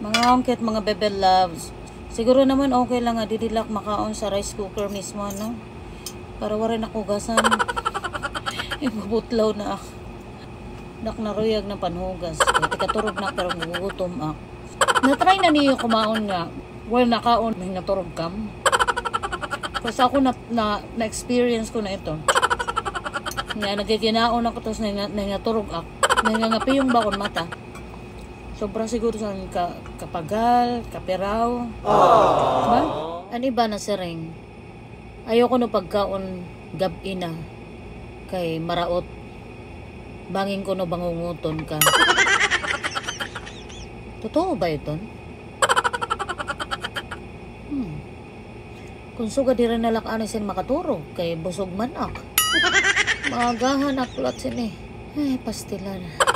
Mga ongkit, mga bebe loves. Siguro naman okay lang nga didilak makaon sa rice cooker mismo, no? Para wala na kugasan. Ibubutlaw na ako. Nak naruyag na panhugas. Kaya tikaturog na pero gugutom ako. Natry na niyo kumaon nga. Well, nakaon, may naturog kam. Kasi ako na, na, na-experience ko na ito. Nga nagkikinaon ako tapos na, na, naturog ako. Nangangapiyong ba akong mata? Sobra siguro sa ka, kapagal, kapiraw. Ba? Ano iba na sering? Ayoko no pagkaon gabi na kay maraot. Bangin ko no bangunguton ka. Totoo ba ito? Hmm. Kung suga di rin nalak sin makaturo kay busog man ak. Maagahan aklat sin eh. Ay, pastilan.